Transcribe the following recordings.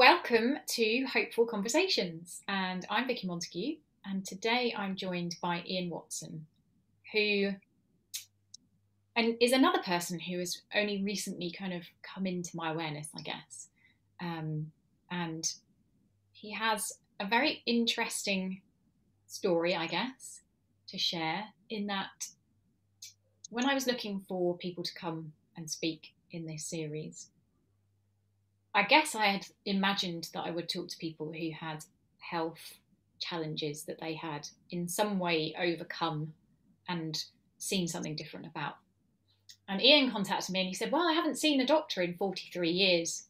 Welcome to Hopeful Conversations, and I'm Vicki Montague, and today I'm joined by Ian Watson, who and is another person who has only recently kind of come into my awareness, I guess. Um, and he has a very interesting story, I guess, to share. In that, when I was looking for people to come and speak in this series, I guess I had imagined that I would talk to people who had health challenges that they had in some way overcome and seen something different about. And Ian contacted me and he said, Well, I haven't seen a doctor in 43 years.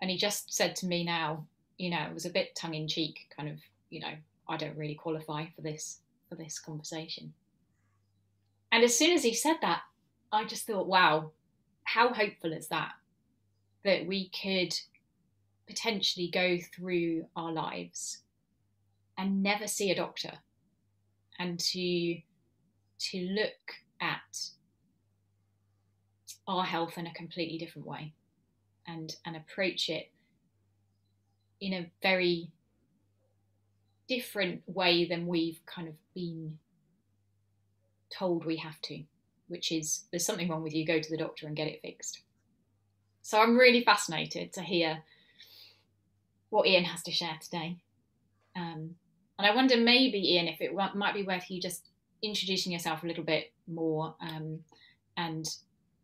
And he just said to me now, you know, it was a bit tongue in cheek, kind of, you know, I don't really qualify for this for this conversation. And as soon as he said that, I just thought, wow, how hopeful is that? That we could potentially go through our lives and never see a doctor and to to look at our health in a completely different way and and approach it in a very different way than we've kind of been told we have to which is there's something wrong with you go to the doctor and get it fixed so I'm really fascinated to hear what Ian has to share today. Um, and I wonder maybe, Ian, if it might be worth you just introducing yourself a little bit more um, and,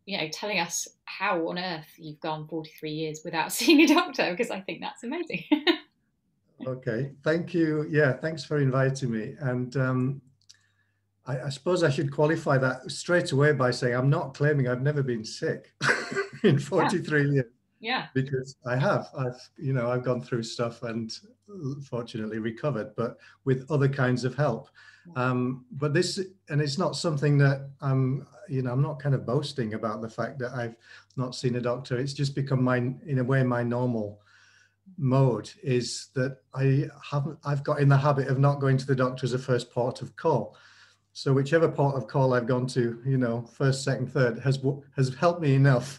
you know, telling us how on earth you've gone 43 years without seeing a doctor, because I think that's amazing. okay, thank you. Yeah, thanks for inviting me. And um, I, I, suppose I should qualify that straight away by saying I'm not claiming I've never been sick in 43 yeah. years. Yeah. Because I have. I've, you know, I've gone through stuff and fortunately recovered, but with other kinds of help. Um, but this, and it's not something that I'm, you know, I'm not kind of boasting about the fact that I've not seen a doctor. It's just become my, in a way, my normal mode is that I haven't, I've got in the habit of not going to the doctor as a first port of call. So whichever part of call I've gone to, you know, first, second, third, has has helped me enough.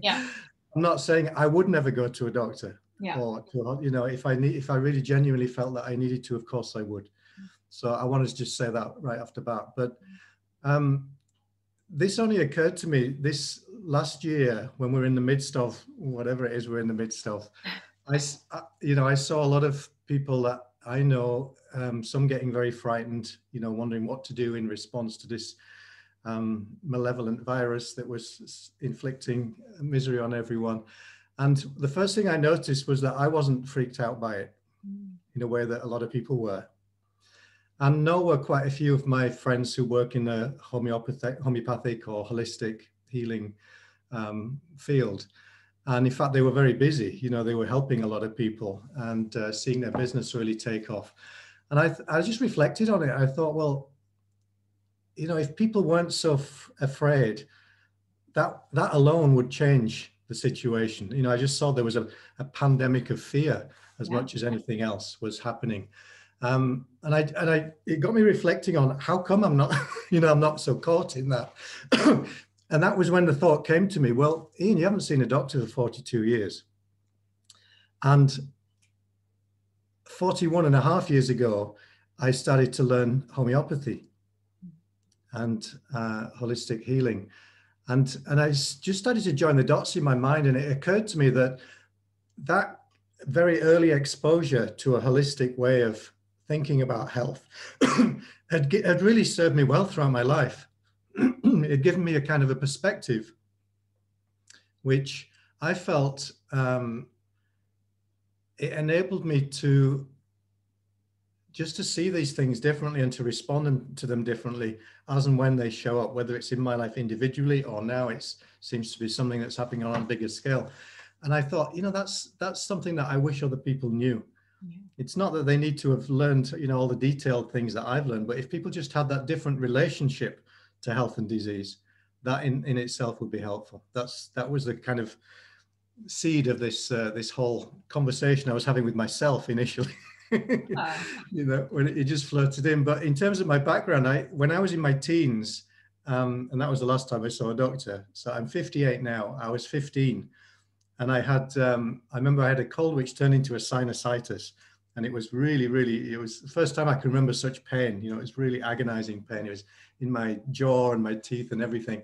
Yeah. I'm not saying I would never go to a doctor. Yeah. Or to, you know, if I need, if I really genuinely felt that I needed to, of course I would. Mm. So I wanted to just say that right off the bat. But mm. um, this only occurred to me this last year when we're in the midst of whatever it is we're in the midst of. I, uh, you know, I saw a lot of people that I know um, some getting very frightened, you know, wondering what to do in response to this um, malevolent virus that was inflicting misery on everyone. And the first thing I noticed was that I wasn't freaked out by it in a way that a lot of people were. And nor were quite a few of my friends who work in the homeopathic, homeopathic or holistic healing um, field. And in fact, they were very busy. You know, they were helping a lot of people and uh, seeing their business really take off. And I, I just reflected on it. I thought, well, you know, if people weren't so f- afraid, that that alone would change the situation. You know, I just saw there was a, a pandemic of fear as yeah. much as anything else was happening. Um, and I and I it got me reflecting on how come I'm not, you know, I'm not so caught in that. And that was when the thought came to me, well, Ian, you haven't seen a doctor for 42 years. And 41 and a half years ago, I started to learn homeopathy and uh, holistic healing. And, and I just started to join the dots in my mind. And it occurred to me that that very early exposure to a holistic way of thinking about health had, had really served me well throughout my life. It given me a kind of a perspective, which I felt um, it enabled me to just to see these things differently and to respond to them differently as and when they show up, whether it's in my life individually or now it seems to be something that's happening on a bigger scale. And I thought, you know, that's that's something that I wish other people knew. Yeah. It's not that they need to have learned, you know, all the detailed things that I've learned, but if people just had that different relationship to health and disease, that in, in itself would be helpful. That's that was the kind of seed of this uh, this whole conversation I was having with myself initially. uh. you know, when it, it, just floated in. But in terms of my background, I when I was in my teens, um, and that was the last time I saw a doctor. So I'm 58 now. I was 15 and I had um, I remember I had a cold which turned into a sinusitis, and it was really really it was the first time I can remember such pain. You know, it was really agonizing pain. It was in my jaw and my teeth and everything,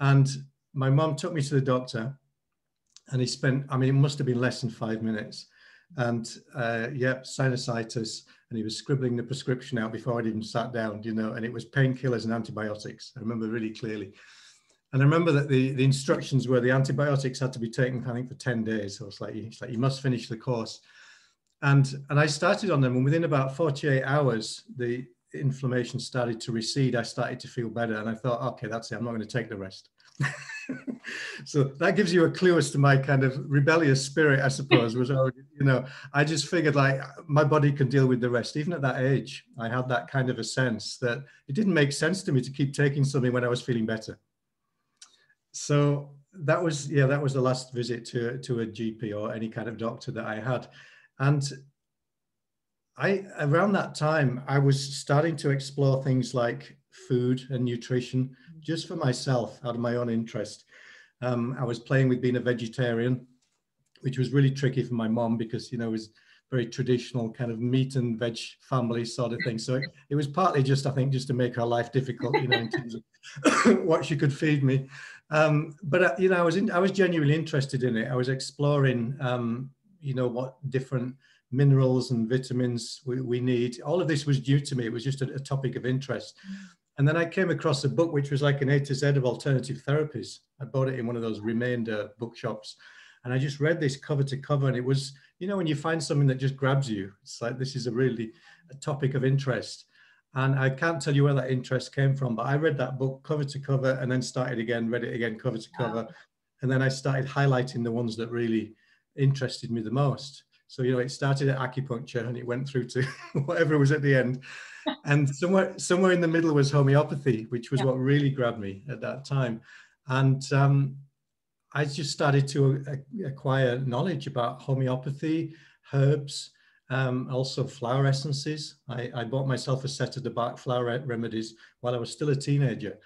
and my mom took me to the doctor, and he spent I mean it must have been less than five minutes, and uh, yep sinusitis, and he was scribbling the prescription out before I'd even sat down. You know, and it was painkillers and antibiotics. I remember really clearly. And I remember that the, the instructions were the antibiotics had to be taken, I think, for 10 days. So it's like, it's like you must finish the course. And, and I started on them, and within about 48 hours, the inflammation started to recede. I started to feel better, and I thought, okay, that's it. I'm not going to take the rest. so that gives you a clue as to my kind of rebellious spirit, I suppose. Was already, you know, I just figured like my body can deal with the rest. Even at that age, I had that kind of a sense that it didn't make sense to me to keep taking something when I was feeling better so that was yeah that was the last visit to to a gp or any kind of doctor that i had and i around that time i was starting to explore things like food and nutrition just for myself out of my own interest. Um, i was playing with being a vegetarian which was really tricky for my mom because you know it was very traditional kind of meat and veg family sort of thing. So it, it was partly just i think just to make her life difficult you know in terms of what she could feed me. Um, but uh, you know, I was in, I was genuinely interested in it. I was exploring, um, you know, what different minerals and vitamins we, we, need. All of this was new to me. It was just a, a topic of interest. Mm. And then I came across a book which was like an A to Z of alternative therapies. I bought it in one of those remainder bookshops, and I just read this cover to cover, and it was, you know, when you find something that just grabs you, it's like this is a really a topic of interest. And I can't tell you where that interest came from, but I read that book cover to cover and then started again, read it again cover to cover. Wow. And then I started highlighting the ones that really interested me the most. So, you know, it started at acupuncture and it went through to whatever was at the end. And somewhere somewhere in the middle was homeopathy, which was yeah. what really grabbed me at that time. And um, I just started to acquire knowledge about homeopathy, herbs, um, also flower essences. I, I, bought myself a set of the Bach flower remedies while I was still a teenager.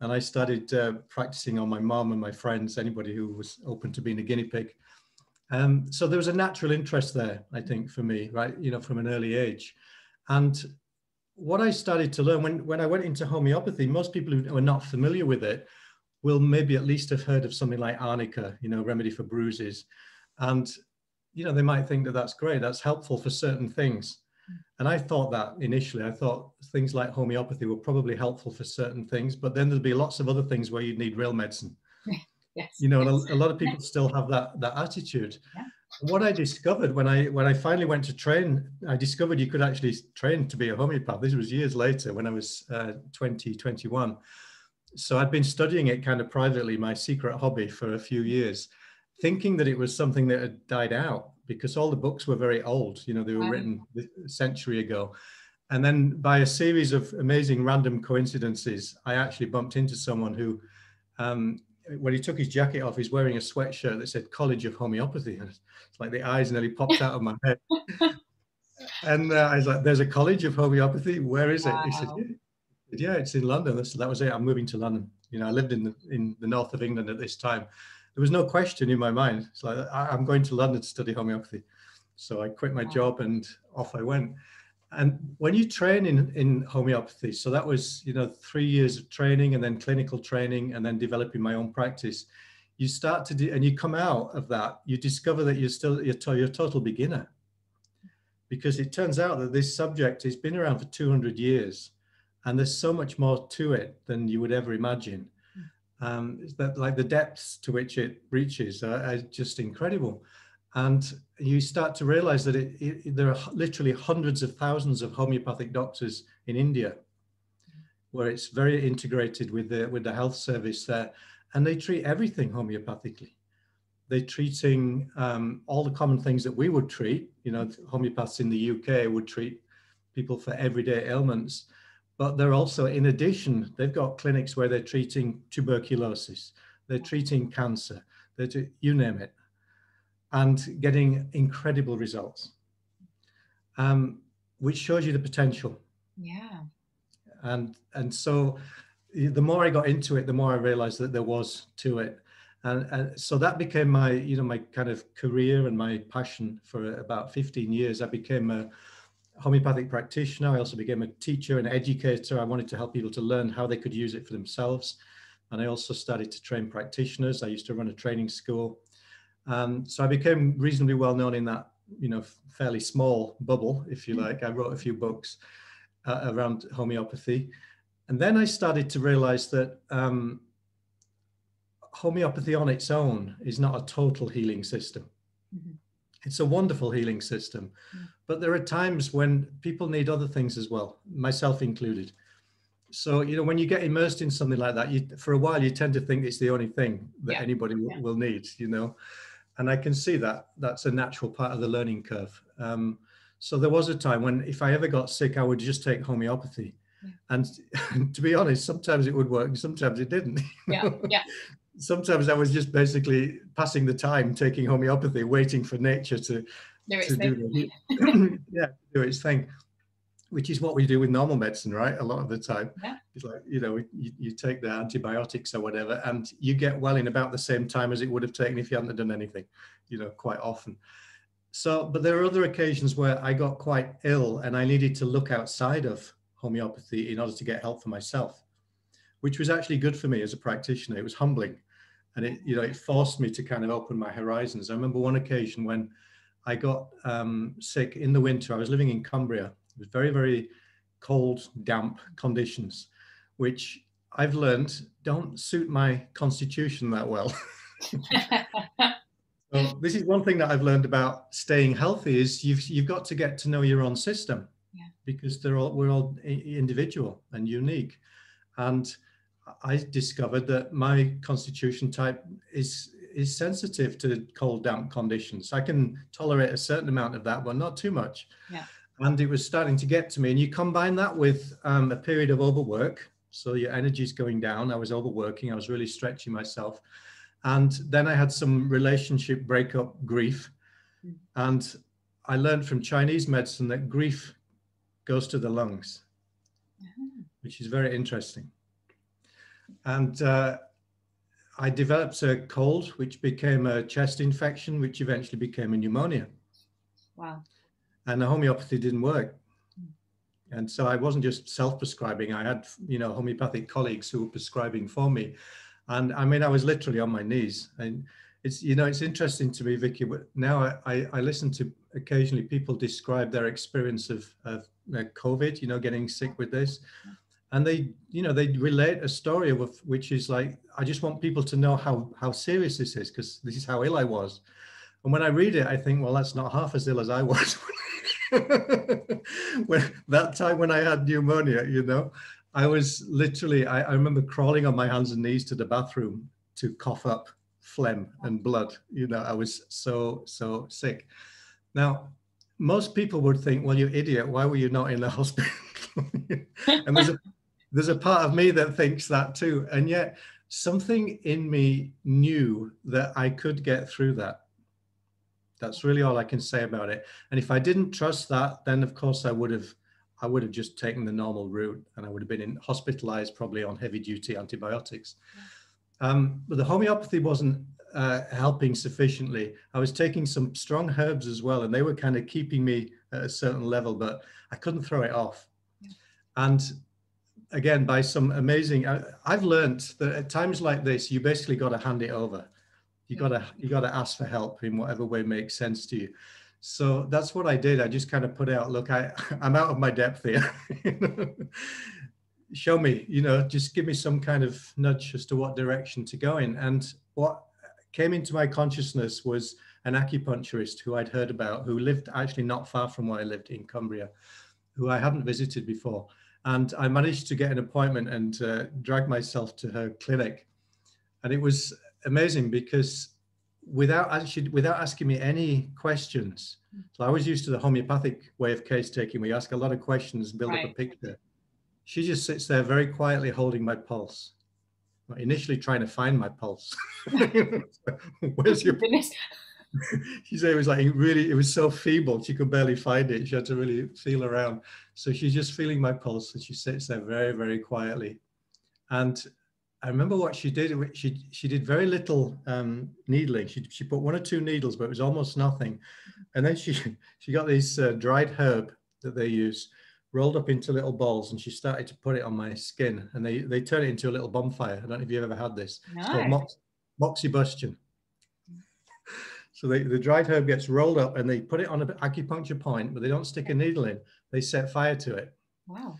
And I started uh, practicing on my mom and my friends, anybody who was open to being a guinea pig. Um, so there was a natural interest there, I think, for me, right? You know, from an early age. And what I started to learn when, when I went into homeopathy, most people who are not familiar with it will maybe at least have heard of something like arnica, you know, remedy for bruises. And you know, they might think that that's great, that's helpful for certain things. And I thought that initially, I thought things like homeopathy were probably helpful for certain things, but then there'd be lots of other things where you'd need real medicine. Yes. You know, yes. a, a, lot of people still have that that attitude. Yeah. What I discovered when I when I finally went to train, I discovered you could actually train to be a homeopath. This was years later when I was uh, 20, 21. So I'd been studying it kind of privately, my secret hobby for a few years thinking that it was something that had died out because all the books were very old. You know, they were written a century ago. And then by a series of amazing random coincidences, I actually bumped into someone who, um, when he took his jacket off, he's wearing a sweatshirt that said College of Homeopathy. And it's like the eyes nearly popped out of my head. and uh, I was like, there's a College of Homeopathy. Where is it? Wow. He said, yeah. yeah, it's in London. So that was it. I'm moving to London. You know, I lived in the, in the north of England at this time there was no question in my mind. It's like I'm going to London to study homeopathy. So I quit my job and off I went. And when you train in, in homeopathy, so that was, you know, three years of training and then clinical training and then developing my own practice. You start to do, and you come out of that, you discover that you're still, you're, to, you're a total beginner. Because it turns out that this subject has been around for 200 years and there's so much more to it than you would ever imagine um, that like the depths to which it reaches are, are just incredible. And you start to realize that it, it, there are literally hundreds of thousands of homeopathic doctors in India, where it's very integrated with the with the health service there, and they treat everything homeopathically. They're treating um, all the common things that we would treat. You know, homeopaths in the UK would treat people for everyday ailments, but they're also, in addition, they've got clinics where they're treating tuberculosis, they're treating cancer, they're you name it, and getting incredible results, um, which shows you the potential. Yeah. And and so the more I got into it, the more I realized that there was to it. And, and so that became my, you know, my kind of career and my passion for about 15 years. I became a homeopathic practitioner. I also became a teacher and educator. I wanted to help people to learn how they could use it for themselves. And I also started to train practitioners. I used to run a training school. Um, so I became reasonably well known in that, you know, fairly small bubble, if you hmm. like. I wrote a few books uh, around homeopathy. And then I started to realize that um, homeopathy on its own is not a total healing system. Mm-hmm. It's a wonderful healing system. Mm-hmm. But there are times when people need other things as well, myself included. So, you know, when you get immersed in something like that, you, for a while, you tend to think it's the only thing that yeah. anybody yeah. will need, you know. And I can see that that's a natural part of the learning curve. Um, so there was a time when if I ever got sick, I would just take homeopathy. Yeah. And to be honest, sometimes it would work, and sometimes it didn't. Yeah, yeah. sometimes I was just basically passing the time, taking homeopathy, waiting for nature to, do to do, the, yeah, do its thing, which is what we do with normal medicine, right? A lot of the time, yeah. it's like you know, you, you take the antibiotics or whatever, and you get well in about the same time as it would have taken if you hadn't done anything, you know, quite often. So, but there are other occasions where I got quite ill and I needed to look outside of homeopathy in order to get help for myself, which was actually good for me as a practitioner. It was humbling and it you know it forced me to kind of open my horizons. I remember one occasion when I got um, sick in the winter. I was living in Cumbria. It was very very cold, damp conditions, which I've learned don't suit my constitution that well. so this is one thing that I've learned about staying healthy is you've you've got to get to know your own system yeah. because they're all we're all individual and unique, and I discovered that my constitution type is is sensitive to cold, damp conditions. I can tolerate a certain amount of that, but not too much. Yeah. And it was starting to get to me. And you combine that with um, a period of overwork. So your energy's going down. I was overworking. I was really stretching myself. And then I had some relationship breakup grief. Mm. And I learned from Chinese medicine that grief goes to the lungs, mm-hmm. which is very interesting. And uh, I developed a cold, which became a chest infection, which eventually became a pneumonia. Wow. And the homeopathy didn't work. And so I wasn't just self-prescribing. I had, you know, homeopathic colleagues who were prescribing for me. And I mean, I was literally on my knees. And it's, you know, it's interesting to me, Vicki, but now I, I listen to occasionally people describe their experience of, of uh, COVID, you know, getting sick with this and they you know they relate a story of which is like i just want people to know how how serious this is because this is how ill i was and when i read it i think well that's not half as ill as i was when that time when i had pneumonia you know i was literally I, I remember crawling on my hands and knees to the bathroom to cough up phlegm and blood you know i was so so sick now most people would think well you idiot why were you not in the hospital and there's a there's a part of me that thinks that too. And yet something in me knew that I could get through that. That's really all I can say about it. And if I didn't trust that, then of course I would have I would have just taken the normal route and I would have been in, hospitalized probably on heavy duty antibiotics. Um, but the homeopathy wasn't uh, helping sufficiently. I was taking some strong herbs as well, and they were kind of keeping me at a certain level, but I couldn't throw it off. Yeah. And again by some amazing I, have learned that at times like this you basically got to hand it over you got to you got to ask for help in whatever way makes sense to you. So that's what i did. I just kind of put out look i i'm out of my depth here. Show me you know just give me some kind of nudge as to what direction to go in. And what came into my consciousness was an acupuncturist who i'd heard about who lived actually not far from where i lived in cumbria who i hadn't visited before. And I managed to get an appointment and uh, drag myself to her clinic. And it was amazing because without actually without asking me any questions, so I was used to the homeopathic way of case taking. We ask a lot of questions, build right. up a picture. She just sits there very quietly holding my pulse. Initially trying to find my pulse. Where's your pulse? she said it was like really, it was so feeble, she could barely find it. She had to really feel around. So she's just feeling my pulse and she sits there very, very quietly. And I remember what she did. She she did very little um, needling. She she put one or two needles, but it was almost nothing. And then she she got this uh, dried herb that they use, rolled up into little balls, and she started to put it on my skin. And they they turn it into a little bonfire. I don't know if you've ever had this. No. It's called mox, moxibustion. So they, the dried herb gets rolled up and they put it on an acupuncture point, but they don't stick a needle in. They set fire to it. Wow.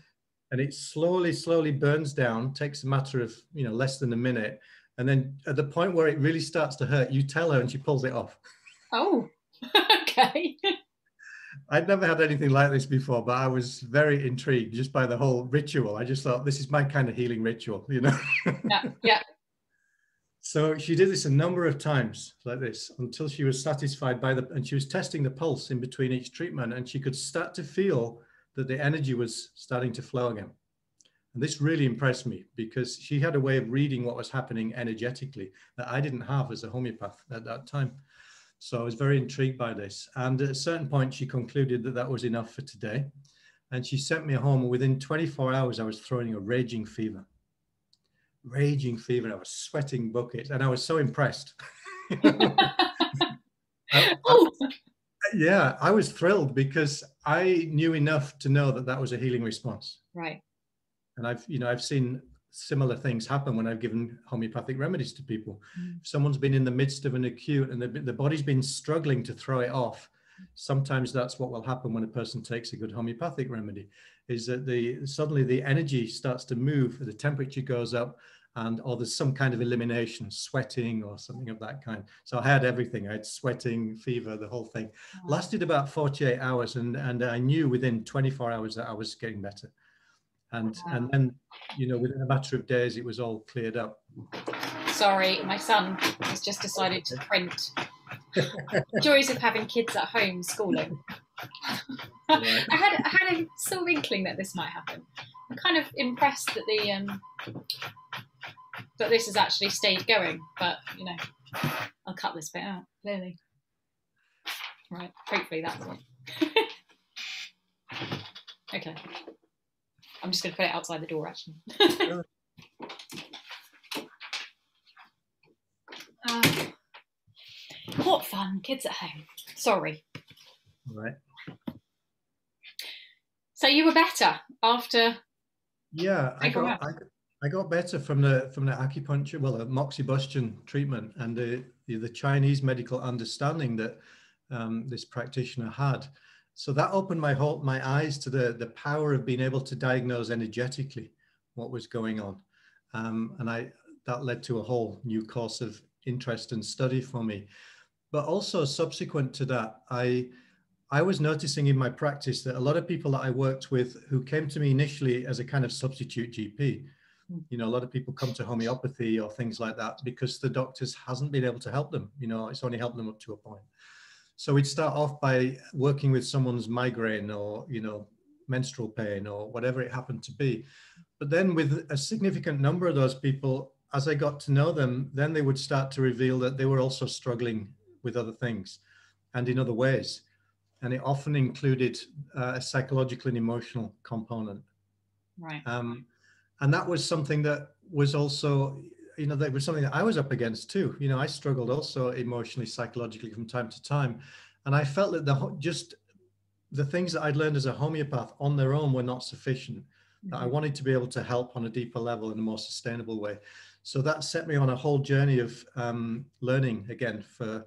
And it slowly, slowly burns down, takes a matter of, you know, less than a minute. And then at the point where it really starts to hurt, you tell her and she pulls it off. Oh, okay. I'd never had anything like this before, but I was very intrigued just by the whole ritual. I just thought this is my kind of healing ritual, you know. yeah, yeah. So she did this a number of times like this until she was satisfied by the, and she was testing the pulse in between each treatment and she could start to feel that the energy was starting to flow again. And this really impressed me because she had a way of reading what was happening energetically that I didn't have as a homeopath at that time. So I was very intrigued by this. And at a certain point, she concluded that that was enough for today. And she sent me home. And within 24 hours, I was throwing a raging fever raging fever. I was sweating buckets, and I was so impressed. I, oh. I, yeah, I was thrilled because I knew enough to know that that was a healing response. Right. And I've, you know, I've seen similar things happen when I've given homeopathic remedies to people. Mm. If someone's been in the midst of an acute and the, the body's been struggling to throw it off, sometimes that's what will happen when a person takes a good homeopathic remedy is that the suddenly the energy starts to move the temperature goes up and or there's some kind of elimination sweating or something of that kind. So i had everything. I had sweating fever the whole thing. Lasted about 48 hours and and i knew within 24 hours that i was getting better. And wow. and then you know within a matter of days it was all cleared up. Sorry my son has just decided to print. Joys of having kids at home schooling. I had I had a sort of inkling that this might happen. I'm kind of impressed that the um, that this has actually stayed going, but you know, I'll cut this bit out clearly. Right, hopefully that's it. okay, I'm just going to put it outside the door actually. uh, what fun, kids at home. Sorry. Right. So you were better after. Yeah, I got, I, I got better from the from the acupuncture, well, the moxibustion treatment, and the the, the Chinese medical understanding that um, this practitioner had. So that opened my whole my eyes to the the power of being able to diagnose energetically what was going on, um, and I that led to a whole new course of interest and study for me. But also subsequent to that, I I was noticing in my practice that a lot of people that I worked with who came to me initially as a kind of substitute GP. You know, a lot of people come to homeopathy or things like that because the doctors hasn't been able to help them. You know, it's only helped them up to a point. So we'd start off by working with someone's migraine or, you know, menstrual pain or whatever it happened to be. But then with a significant number of those people, as I got to know them, then they would start to reveal that they were also struggling with other things and in other ways and it often included uh, a psychological and emotional component. Right. Um, and that was something that was also, you know, that was something that I was up against too. You know, I struggled also emotionally, psychologically from time to time, and I felt that the just the things that I'd learned as a homeopath on their own were not sufficient. Mm-hmm. I wanted to be able to help on a deeper level in a more sustainable way. So that set me on a whole journey of um, learning again for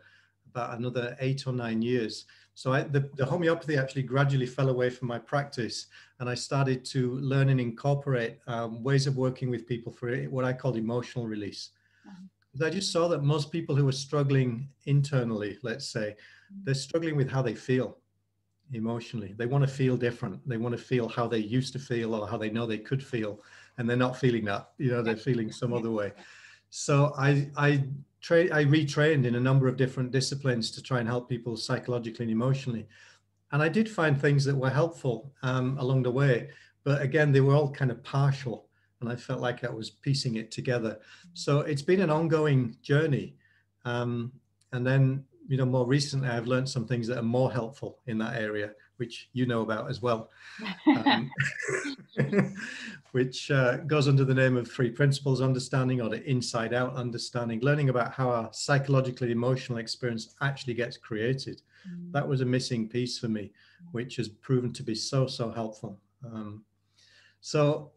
about another eight or nine years so I, the, the homeopathy actually gradually fell away from my practice and I started to learn and incorporate um, ways of working with people for what I called emotional release. Mm-hmm. I just saw that most people who are struggling internally, let's say, mm-hmm. they're struggling with how they feel emotionally. They want to feel different. They want to feel how they used to feel or how they know they could feel. And they're not feeling that, you know, they're feeling some other way. So I, I tra- I retrained in a number of different disciplines to try and help people psychologically and emotionally. And I did find things that were helpful um, along the way, but again, they were all kind of partial, and I felt like I was piecing it together. So it's been an ongoing journey. Um, and then you know, more recently, I've learned some things that are more helpful in that area, which you know about as well, um, which uh, goes under the name of three principles understanding or the inside out understanding, learning about how our psychologically emotional experience actually gets created. Mm. That was a missing piece for me, which has proven to be so, so helpful. Um, so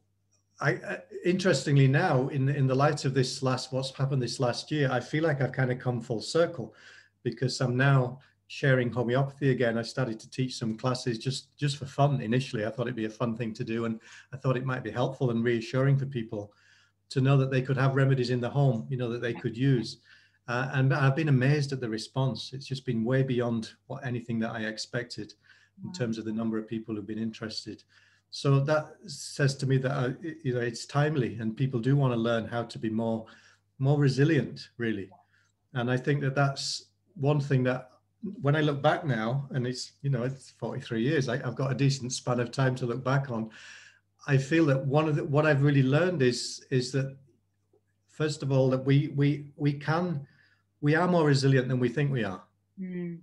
I, uh, interestingly now in in the light of this last what's happened this last year, I feel like I've kind of come full circle because I'm now sharing homeopathy again. I started to teach some classes just just for fun initially. I thought it'd be a fun thing to do, and I thought it might be helpful and reassuring for people to know that they could have remedies in the home, you know, that they could use. Uh, and I've been amazed at the response. It's just been way beyond what anything that I expected in terms of the number of people who've been interested. So that says to me that uh, you know it's timely, and people do want to learn how to be more more resilient, really. And I think that that's one thing that when I look back now, and it's you know it's 43 years, I, have got a decent span of time to look back on. I feel that one of the, what I've really learned is is that first of all that we we we can we are more resilient than we think we are. Mm.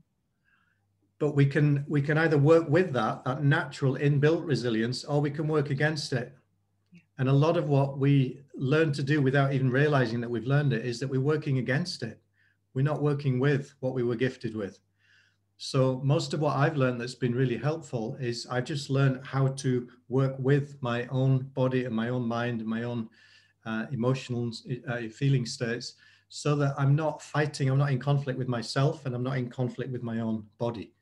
But we can we can either work with that that natural inbuilt resilience or we can work against it. And a lot of what we learn to do without even realizing that we've learned it is that we're working against it. We're not working with what we were gifted with so most of what i've learned that's been really helpful is i've just learned how to work with my own body and my own mind and my own uh, emotional uh, feeling states so that i'm not fighting i'm not in conflict with myself and i'm not in conflict with my own body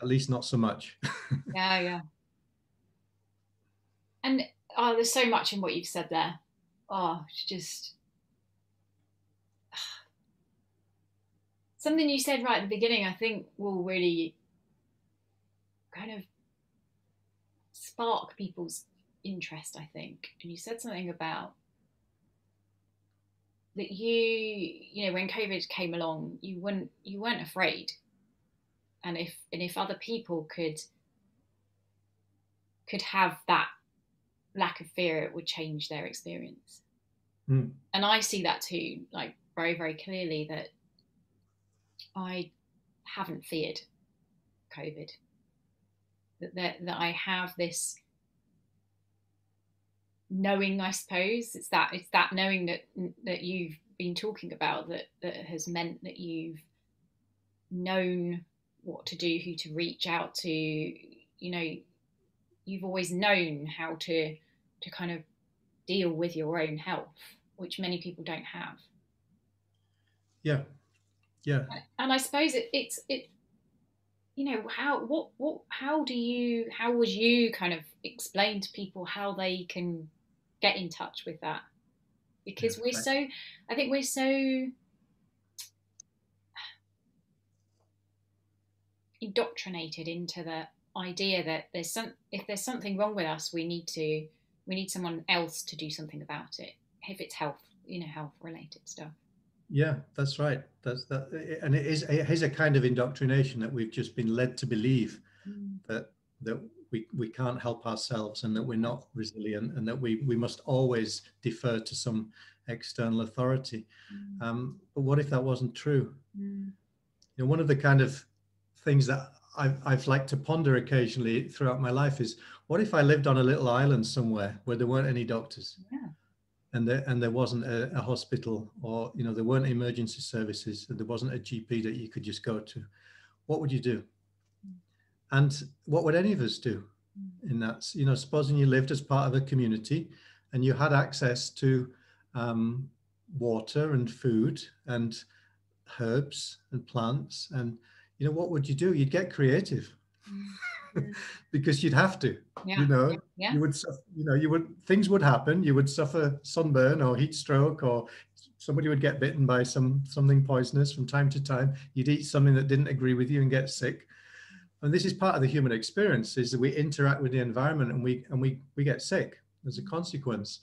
at least not so much. yeah, yeah. And oh, there's so much in what you've said there. Oh, just something you said right at the beginning. I think will really kind of spark people's interest. I think, and you said something about that you, you know, when COVID came along, you weren't you weren't afraid and if and if other people could could have that lack of fear it would change their experience mm. and i see that too like very very clearly that i haven't feared covid that that, that i have this knowing i suppose it's that it's that knowing that that you've been talking about that that has meant that you've known what to do, who to reach out to. You know, you've always known how to to kind of deal with your own health, which many people don't have. Yeah, yeah. And I suppose it, it's it. You know how what what how do you how would you kind of explain to people how they can get in touch with that? Because yeah, we're right. so, I think we're so indoctrinated into the idea that there's some if there's something wrong with us we need to we need someone else to do something about it if it's health you know health related stuff yeah that's right that's that and it is it is a kind of indoctrination that we've just been led to believe mm. that that we, we can't help ourselves and that we're not resilient and that we, we must always defer to some external authority. Mm. Um, but what if that wasn't true? Mm. You know, one of the kind of things that I've, I've liked to ponder occasionally throughout my life is what if I lived on a little island somewhere where there weren't any doctors? Yeah. And there, and there wasn't a, a hospital or, you know, there weren't emergency services and there wasn't a GP that you could just go to. What would you do? And what would any of us do in that? You know, supposing you lived as part of a community and you had access to um, water and food and herbs and plants and you know, what would you do? You'd get creative. because you'd have to. Yeah. You know, yeah. you would, you know, you would things would happen. You would suffer sunburn or heat stroke, or somebody would get bitten by some something poisonous from time to time. You'd eat something that didn't agree with you and get sick. And this is part of the human experience: is that we interact with the environment and we and we we get sick as a consequence.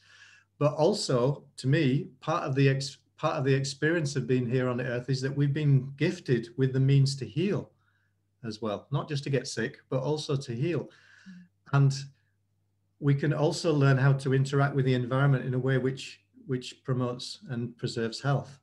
But also, to me, part of the ex, part of the experience of being here on the earth is that we've been gifted with the means to heal as well, not just to get sick, but also to heal. And we can also learn how to interact with the environment in a way which which promotes and preserves health.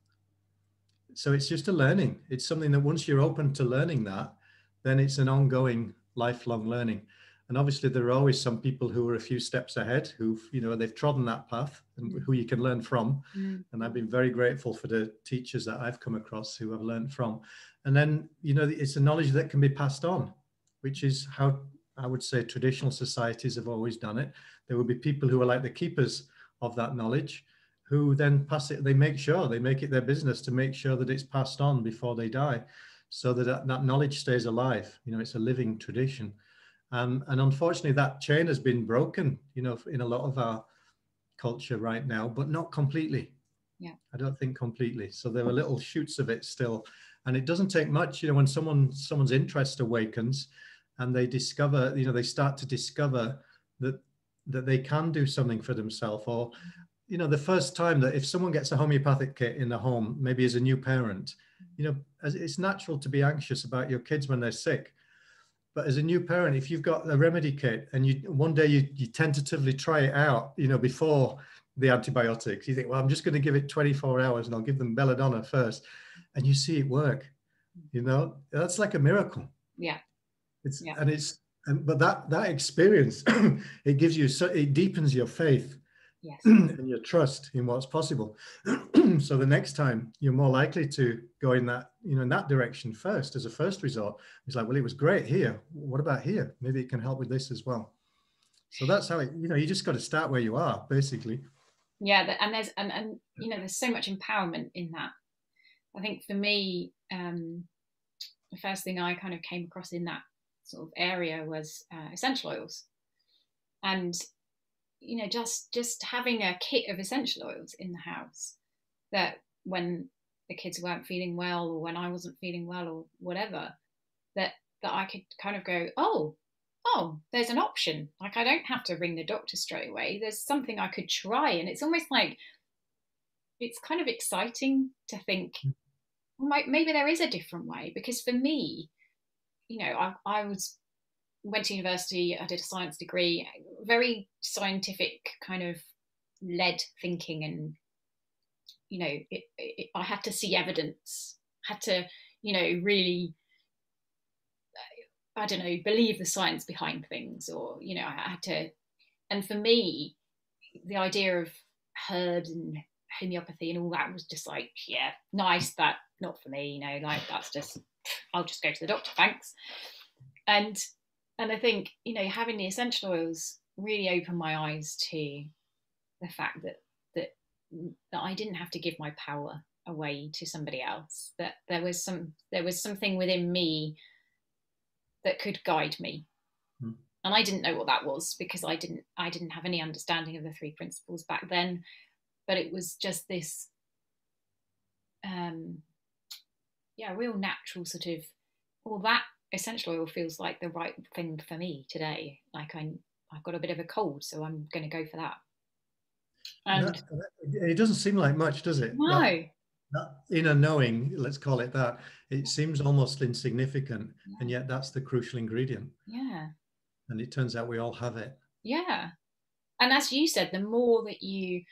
so it's just a learning. It's something that once you're open to learning that, then it's an ongoing lifelong learning. And obviously there are always some people who are a few steps ahead who've, you know, they've trodden that path and who you can learn from. Mm. And I've been very grateful for the teachers that I've come across who I've learned from. And then, you know, it's a knowledge that can be passed on, which is how I would say traditional societies have always done it. There will be people who are like the keepers of that knowledge who then pass it, they make sure, they make it their business to make sure that it's passed on before they die so that that, that knowledge stays alive. You know, it's a living tradition. Um, and unfortunately, that chain has been broken, you know, in a lot of our culture right now, but not completely. Yeah. I don't think completely. So there are little shoots of it still. And it doesn't take much, you know, when someone someone's interest awakens and they discover, you know, they start to discover that that they can do something for themselves or you know the first time that if someone gets a homeopathic kit in the home maybe as a new parent you know it's natural to be anxious about your kids when they're sick but as a new parent if you've got a remedy kit and you one day you, you tentatively try it out you know before the antibiotics you think well i'm just going to give it 24 hours and i'll give them belladonna first and you see it work you know? That's like a miracle. Yeah. It's yeah. and it's and, but that that experience it gives you so it deepens your faith yes. and your trust in what's possible. So the next time you're more likely to go in that you know in that direction first as a first resort. It's like well it was great here. What about here? Maybe it can help with this as well. So that's how it you know you just got to start where you are basically. Yeah and there's and, and you know there's so much empowerment in that. I think for me um the first thing i kind of came across in that sort of area was uh, essential oils. And you know just just having a kit of essential oils in the house that when the kids weren't feeling well or when I wasn't feeling well or whatever that that I could kind of go oh oh there's an option. Like I don't have to ring the doctor straight away. There's something I could try. And it's almost like it's kind of exciting to think mm. well, maybe there is a different way. Because for me you know I, I was went to university, I did a science degree, very scientific kind of led thinking, and you know, it, it, I had to see evidence, had to, you know, really, I don't know, believe the science behind things, or you know, I had to, and for me, the idea of herbs and homeopathy and all that was just like, yeah, nice, but not for me, you know, like that's just, I'll just go to the doctor, thanks. And and I think you know having the essential oils really opened my eyes to the fact that that that I didn't have to give my power away to somebody else. That there was some there was something within me that could guide me. Mm. And I didn't know what that was because I didn't I didn't have any understanding of the three principles back then. But it was just this um yeah, real natural sort of well that essential oil feels like the right thing for me today. Like I, I've got a bit of a cold, so I'm going to go for that. And that, it doesn't seem like much, does it? No. That, that inner knowing, let's call it that, it seems almost insignificant, yeah. and yet that's the crucial ingredient. Yeah. And it turns out we all have it. Yeah. And as you said, the more that you,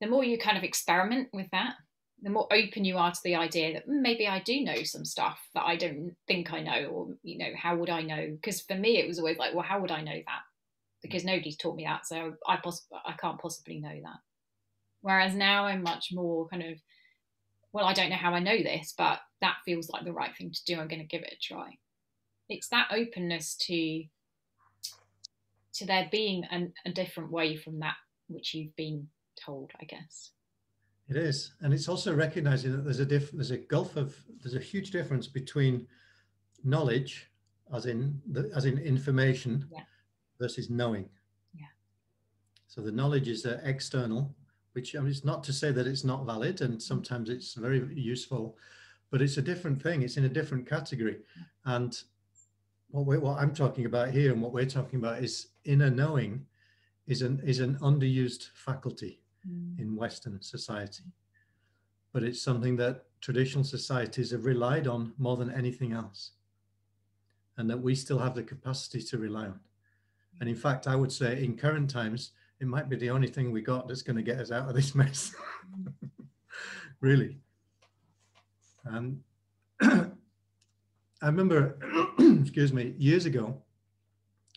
the more you kind of experiment with that, the more open you are to the idea that mm, maybe I do know some stuff that I don't think I know, or you know, how would I know? Because for me, it was always like, well, how would I know that? Because nobody's taught me that, so I poss- I can't possibly know that. Whereas now I'm much more kind of, well, I don't know how I know this, but that feels like the right thing to do. I'm going to give it a try. It's that openness to to there being an, a different way from that which you've been told, I guess. It is, and it's also recognizing that there's a diff, there's a gulf of there's a huge difference between knowledge, as in the, as in information, yeah. versus knowing. Yeah. So the knowledge is uh, external, which I mean, it's not to say that it's not valid, and sometimes it's very useful, but it's a different thing. It's in a different category, and what we what I'm talking about here, and what we're talking about is inner knowing, is an is an underused faculty mm. in Western society. But it's something that traditional societies have relied on more than anything else, and that we still have the capacity to rely on. And in fact, I would say in current times, it might be the only thing we got that's going to get us out of this mess. really. And I remember, excuse me, years ago,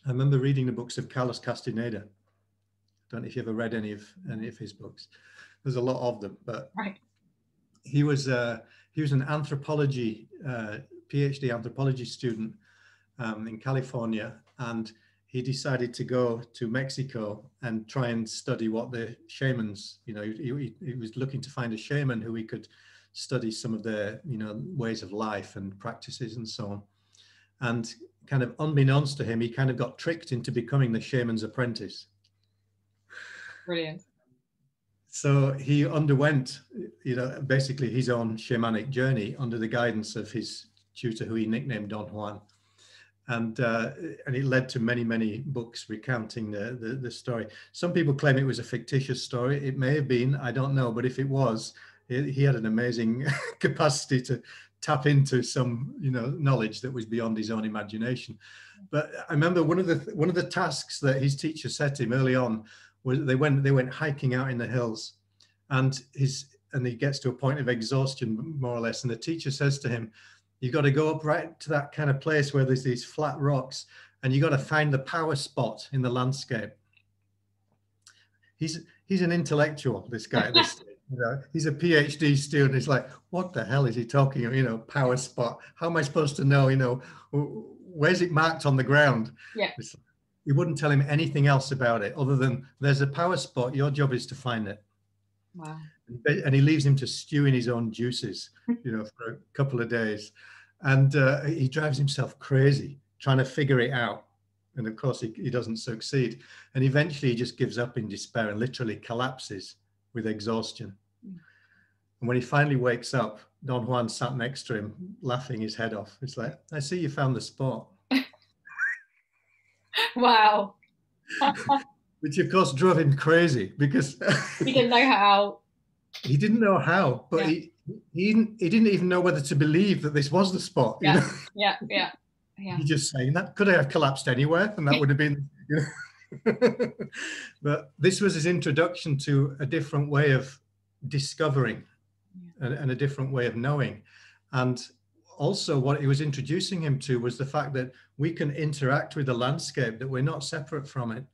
I remember reading the books of Carlos Castaneda. Don't know if you ever read any of any of his books. There's a lot of them, but right. he was uh, he was an anthropology uh, PhD anthropology student um, in California, and he decided to go to Mexico and try and study what the shamans, you know, he, he, he, was looking to find a shaman who he could study some of their, you know, ways of life and practices and so on. And kind of unbeknownst to him, he kind of got tricked into becoming the shaman's apprentice. Brilliant. So he underwent, you know, basically his own shamanic journey under the guidance of his tutor, who he nicknamed Don Juan and uh, and it led to many many books recounting the, the, the story. Some people claim it was a fictitious story. It may have been. I don't know. But if it was, he, he had an amazing capacity to tap into some you know knowledge that was beyond his own imagination. But I remember one of the one of the tasks that his teacher set him early on was they went they went hiking out in the hills, and his and he gets to a point of exhaustion more or less, and the teacher says to him You've got to go up right to that kind of place where there's these flat rocks and you've got to find the power spot in the landscape. He's he's an intellectual, this guy. This, you know, he's a PhD student. He's like, what the hell is he talking about? You know, power spot. How am I supposed to know? You know, where's it marked on the ground? Yeah. He wouldn't tell him anything else about it other than there's a power spot. Your job is to find it. Wow. And he leaves him to stew in his own juices, you know, for a couple of days. And uh, he drives himself crazy trying to figure it out. And of course, he, he doesn't succeed. And eventually, he just gives up in despair and literally collapses with exhaustion. And when he finally wakes up, Don Juan sat next to him, laughing his head off. It's like, I see you found the spot. Wow. which of course drove him crazy because he didn't know how. He didn't know how, but yeah. he he didn't he didn't even know whether to believe that this was the spot. Yeah, you know? yeah, yeah, yeah. He just saying that could I have collapsed anywhere, and that would have been. You know? but this was his introduction to a different way of discovering and, and a different way of knowing, and also what he was introducing him to was the fact that we can interact with the landscape that we're not separate from it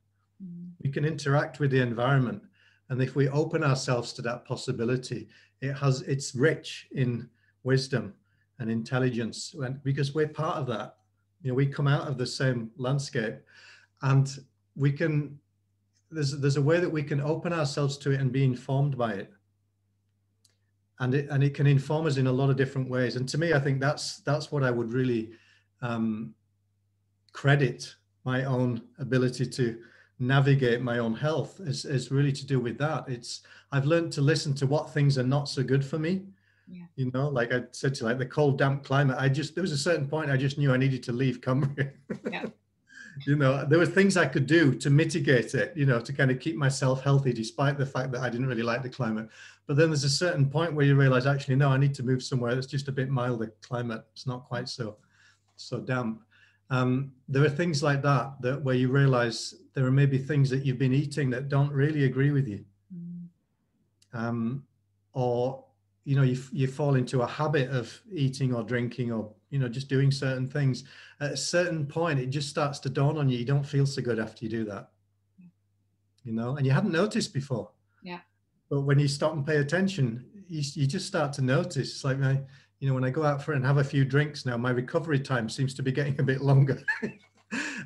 Mm. We can interact with the environment. And if we open ourselves to that possibility, it has it's rich in wisdom and intelligence and because we're part of that. You know, we come out of the same landscape and we can there's there's a way that we can open ourselves to it and be informed by it. And it and it can inform us in a lot of different ways. And to me, I think that's that's what I would really um, credit my own ability to navigate my own health is, is really to do with that. It's I've learned to listen to what things are not so good for me. Yeah. You know, like I said to you, like the cold, damp climate. I just there was a certain point I just knew I needed to leave Cumbria. Yeah. you know, there were things I could do to mitigate it, you know, to kind of keep myself healthy despite the fact that I didn't really like the climate. But then there's a certain point where you realize actually, no, I need to move somewhere that's just a bit milder climate. It's not quite so so damp um, there are things like that that where you realize there are maybe things that you've been eating that don't really agree with you mm. um, or you know you, you fall into a habit of eating or drinking or you know just doing certain things at a certain point it just starts to dawn on you you don't feel so good after you do that you know and you hadn't noticed before yeah but when you stop and pay attention you, you just start to notice it's like my you know, when I go out for and have a few drinks now, my recovery time seems to be getting a bit longer.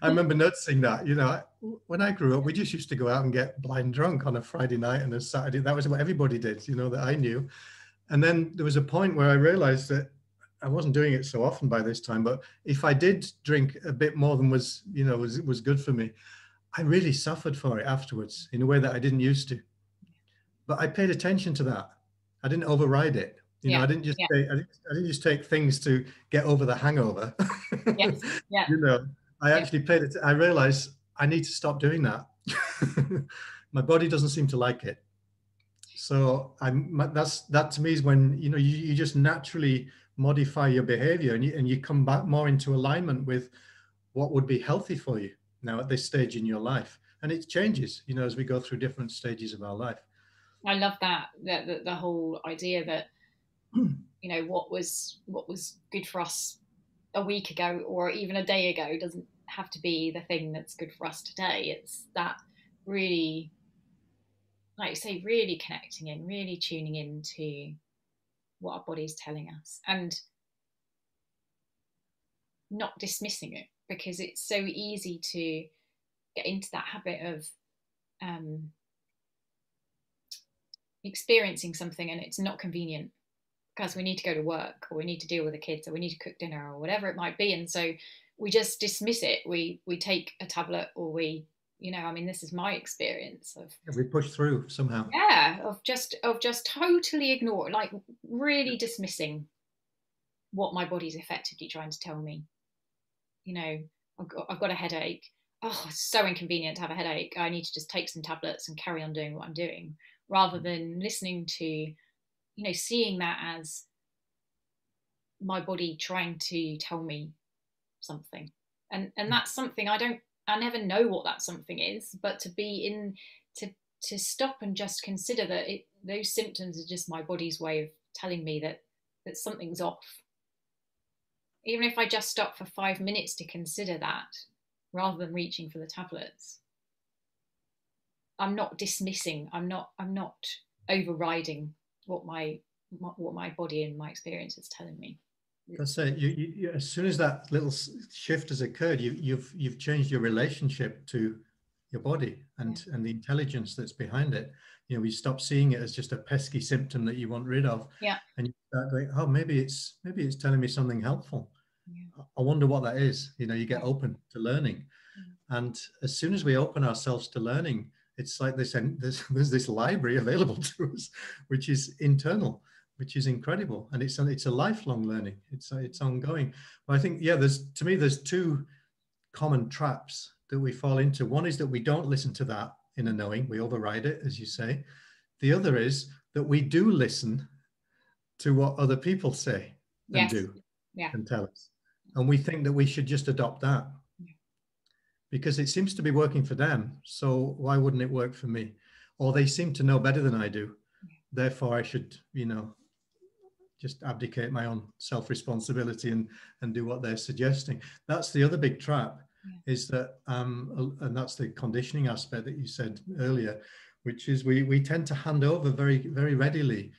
I remember noticing that, you know, when I grew up, we just used to go out and get blind drunk on a Friday night and a Saturday. That was what everybody did, you know, that I knew. And then there was a point where I realized that I wasn't doing it so often by this time, but if I did drink a bit more than was, you know, was was good for me, I really suffered for it afterwards in a way that I didn't used to. But I paid attention to that. I didn't override it. You yeah. know, I didn't just yeah. take, I didn't, I didn't just take things to get over the hangover. yes. Yeah. you know, I actually played it. I realized I need to stop doing that. My body doesn't seem to like it. So I'm that's that to me is when you know you, you just naturally modify your behavior and you and you come back more into alignment with what would be healthy for you now at this stage in your life. And it changes, you know, as we go through different stages of our life. I love that, that the, the whole idea that you know what was what was good for us a week ago or even a day ago doesn't have to be the thing that's good for us today it's that really like you say really connecting in really tuning into what our body's telling us and not dismissing it because it's so easy to get into that habit of um, experiencing something and it's not convenient because we need to go to work or we need to deal with the kids or we need to cook dinner or whatever it might be. And so we just dismiss it. We we take a tablet or we you know i mean this is my experience of we push through somehow. Yeah of just of just totally ignore like really dismissing what my body's effectively trying to tell me. You know i've got, I've got a headache. Oh it's so inconvenient to have a headache. I need to just take some tablets and carry on doing what i'm doing rather mm. than listening to you know seeing that as my body trying to tell me something. And and mm. that's something i don't i never know what that something is but to be in to to stop and just consider that it, those symptoms are just my body's way of telling me that that something's off. Even if i just stop for 5 minutes to consider that rather than reaching for the tablets i'm not dismissing i'm not i'm not overriding what my what my body and my experience is telling me that's it you, you, as soon as that little shift has occurred you, you've you've changed your relationship to your body and yeah. and the intelligence that's behind it. You know we stop seeing it as just a pesky symptom that you want rid of. Yeah. And you start going oh maybe it's maybe it's telling me something helpful. Yeah. i wonder what that is. You know you get open to learning. Mm. And as soon as we open ourselves to learning, it's like this, there's, there's this library available to us, which is internal, which is incredible. And it's, it's a lifelong learning. It's, it's ongoing. But I think, yeah, there's, to me, there's two common traps that we fall into. One is that we don't listen to that inner knowing. We override it, as you say. The other is that we do listen to what other people say and yes. do yeah. and tell us. And we think that we should just adopt that because it seems to be working for them. So why wouldn't it work for me? Or they seem to know better than I do. Therefore, I should, you know, just abdicate my own self-responsibility and and do what they're suggesting. That's the other big trap, yeah. is that um, and that's the conditioning aspect that you said earlier, which is we we tend to hand over very very readily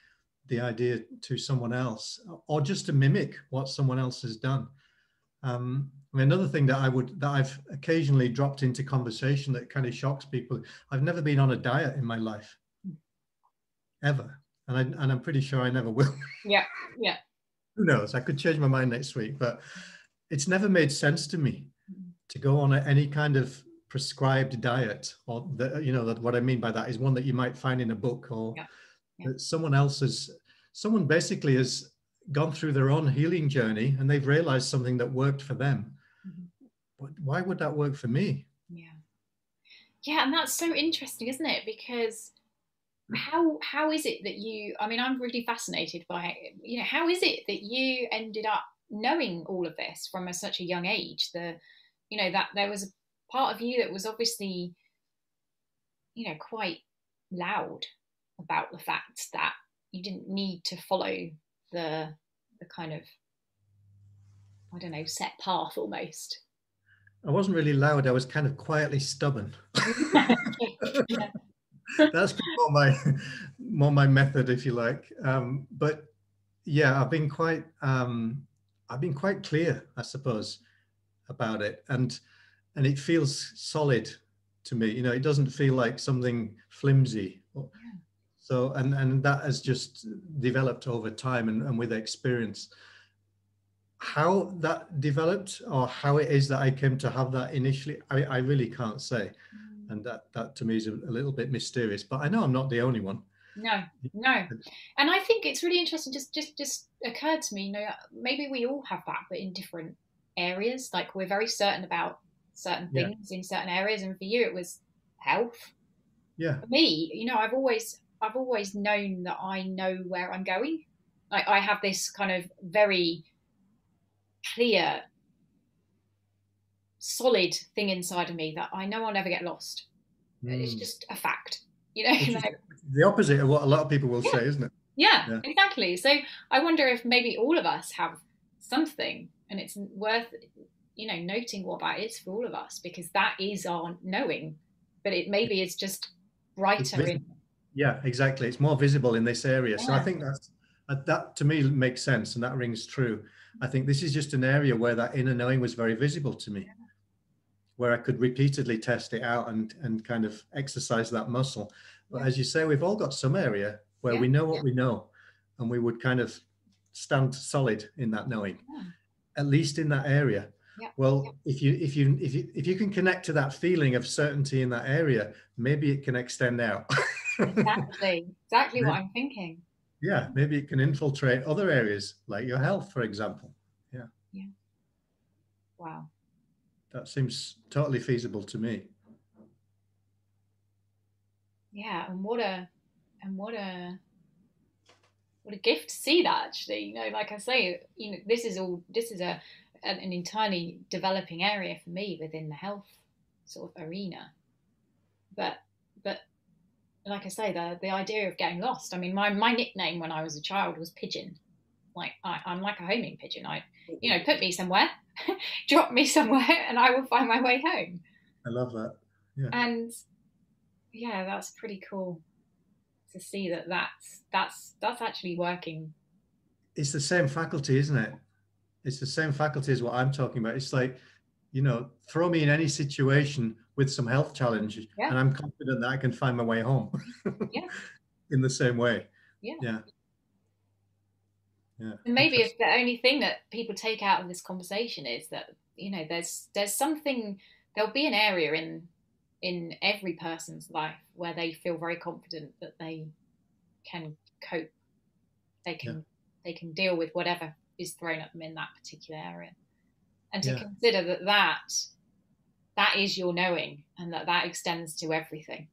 the idea to someone else or just to mimic what someone else has done. Um, I mean, another thing that I would that I've occasionally dropped into conversation that kind of shocks people. I've never been on a diet in my life, ever, and I and I'm pretty sure I never will. Yeah, yeah. Who knows? I could change my mind next week, but it's never made sense to me to go on a, any kind of prescribed diet, or the, you know, that what I mean by that is one that you might find in a book or yeah. Yeah. that someone else has. Someone basically has gone through their own healing journey and they've realized something that worked for them mm-hmm. why would that work for me? Yeah. Yeah, and that's so interesting, isn't it? Because how how is it that you I mean I'm really fascinated by you know how is it that you ended up knowing all of this from a, such a young age the you know that there was a part of you that was obviously you know quite loud about the fact that you didn't need to follow the the kind of I don't know set path almost I wasn't really loud. I was kind of quietly stubborn. That's more my more my method, if you like. Um, but yeah, I've been quite um, I've been quite clear, I suppose, about it, and and it feels solid to me. You know, it doesn't feel like something flimsy. So and and that has just developed over time and, and with experience how that developed or how it is that I came to have that initially, I, I really can't say. Mm. And that, that to me is a, a, little bit mysterious, but I know I'm not the only one. No, no. And I think it's really interesting. Just, just, just occurred to me, you know, maybe we all have that, but in different areas. Like we're very certain about certain things yeah. in certain areas. And for you, it was health. Yeah. For me, you know, I've always, I've always known that I know where I'm going. Like I have this kind of very clear, solid thing inside of me that I know I'll never get lost. Mm. It's hmm. just a fact, you know. the opposite of what a lot of people will yeah. say, isn't it? Yeah, yeah, exactly. So I wonder if maybe all of us have something, and it's worth you know noting what that is for all of us because that is our knowing, but it maybe it's just brighter in. Yeah, exactly. It's more visible in this area. Yeah. So I think that's uh, that to me makes sense, and that rings true. I think this is just an area where that inner knowing was very visible to me. Where I could repeatedly test it out and and kind of exercise that muscle. But as you say, we've all got some area where we know what we know, and we would kind of stand solid in that knowing, at least in that area. Well, if you if you if you if you can connect to that feeling of certainty in that area, maybe it can extend out. exactly, exactly what I'm thinking. Yeah, maybe it can infiltrate other areas like your health, for example. Yeah. Yeah. Wow. That seems totally feasible to me. Yeah, and what a and what a what a gift to see that actually. You know, like I say, you know, this is all this is a an, an entirely developing area for me within the health sort of arena. But but like I say, the the idea of getting lost. I mean, my my nickname when I was a child was Pigeon. Like I, I'm like a homing pigeon. I, you know, mm-hmm. put me somewhere, drop me somewhere, and I will find my way home. I love that. Yeah. And yeah, that's pretty cool to see that that's that's that's actually working. It's the same faculty, isn't it? It's the same faculty as what I'm talking about. It's like, you know, throw me in any situation with some health challenges, yeah. and I'm confident that I can find my way home. yeah. In the same way. Yeah. Yeah. Yeah. And maybe if the only thing that people take out of this conversation is that you know there's there's something there'll be an area in in every person's life where they feel very confident that they can cope they can yeah. they can deal with whatever is thrown at them in that particular area and to yeah. consider that that that is your knowing and that that extends to everything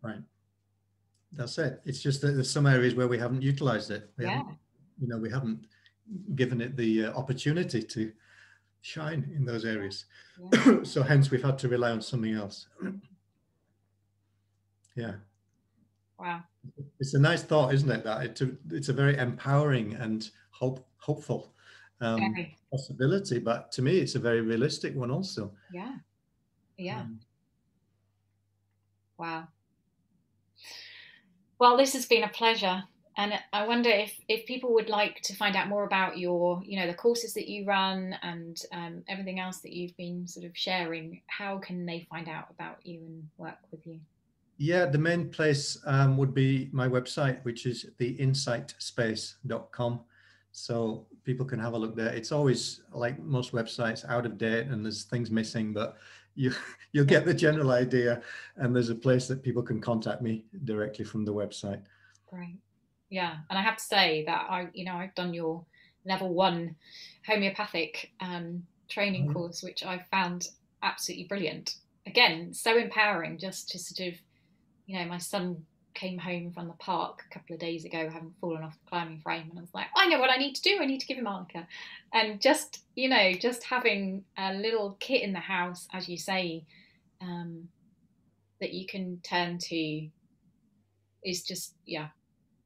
right that's it it's just that there's some areas where we haven't utilized it we yeah. You know we haven't given it the uh, opportunity to shine in those areas yeah. so hence we've had to rely on something else yeah wow it's a nice thought isn't it that it's a, it's a very empowering and hope hopeful um, possibility, but to me, it's a very realistic one also. Yeah. Yeah. Um, wow. Well, this has been a pleasure. And I wonder if, if people would like to find out more about your, you know, the courses that you run and um, everything else that you've been sort of sharing, how can they find out about you and work with you? Yeah, the main place um, would be my website, which is theinsightspace.com so people can have a look there. It's always like most websites out of date and there's things missing, but you you'll get the general idea. And there's a place that people can contact me directly from the website. Great. Yeah, and I have to say that I, you know, I've done your level one homeopathic um, training mm-hmm. course, which I found absolutely brilliant. Again, so empowering just to sort of, you know, my son came home from the park a couple of days ago, having fallen off the climbing frame, and I was like, I know what I need to do. I need to give him arnica, and just you know, just having a little kit in the house, as you say, um, that you can turn to, is just yeah,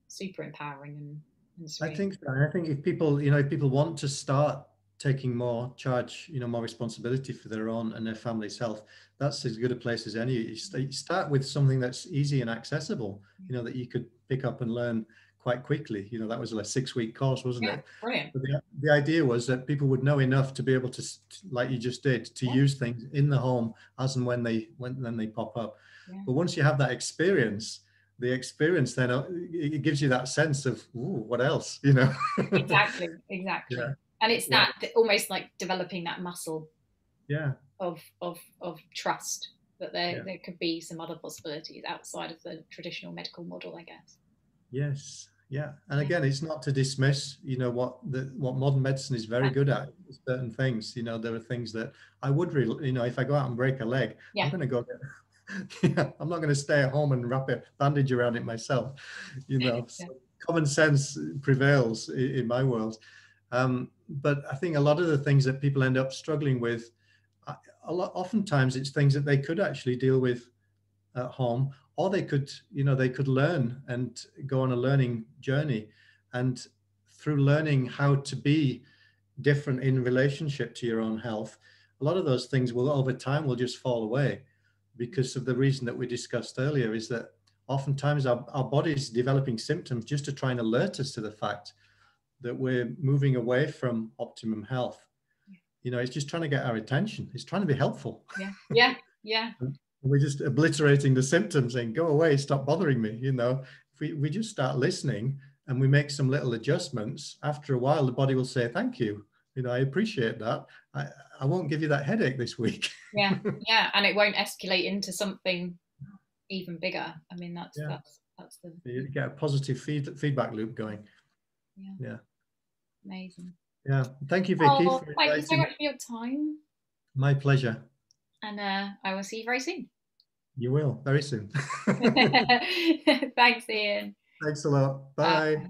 super empowering and. and I think so. I think if people, you know, if people want to start taking more charge, you know, more responsibility for their own and their family's health, that's as good a place as any. You start with something that's easy and accessible, you know, that you could pick up and learn quite quickly. You know, that was a six week course, wasn't yeah, it? Brilliant. But the, the idea was that people would know enough to be able to, like you just did, to yeah. use things in the home as and when they when then they pop up. Yeah. But once you have that experience, the experience then it gives you that sense of what else, you know? exactly, exactly. Yeah and it's yeah. that almost like developing that muscle yeah of of of trust that there yeah. there could be some other possibilities outside of the traditional medical model i guess yes yeah and again it's not to dismiss you know what the what modern medicine is very good at certain things you know there are things that i would really you know if i go out and break a leg yeah. i'm going to go get, yeah, i'm not going to stay at home and wrap a bandage around it myself you know so common sense prevails in, in my world. Um, but I think a lot of the things that people end up struggling with, a lot, oftentimes it's things that they could actually deal with at home, or they could you know they could learn and go on a learning journey. And through learning how to be different in relationship to your own health a lot of those things will over time will just fall away because of the reason that we discussed earlier is that oftentimes our, our body's developing symptoms just to try and alert us to the fact that we're moving away from optimum health. You know it's just trying to get our attention. It's trying to be helpful. Yeah. Yeah. Yeah. We're just obliterating the symptoms and go away stop bothering me you know. If we, we just start listening and we make some little adjustments. After a while the body will say thank you you know i appreciate that. I, I won't give you that headache this week. Yeah yeah and it won't escalate into something even bigger. I mean that's yeah. that's that's the you get a positive feed, feedback loop going. Yeah. Yeah. Amazing. Yeah. Thank you Vicki oh, thank you so much for your time. My pleasure. And uh, i will see you very soon. You will very soon. Thanks ian. Thanks a lot. Bye. Uh,